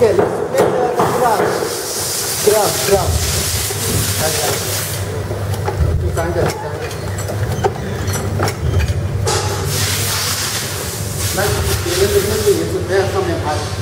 Okej, okay, kraft. Kraft, kraft. Danke, danke. Mas, ele não tem isso, é só minha parte.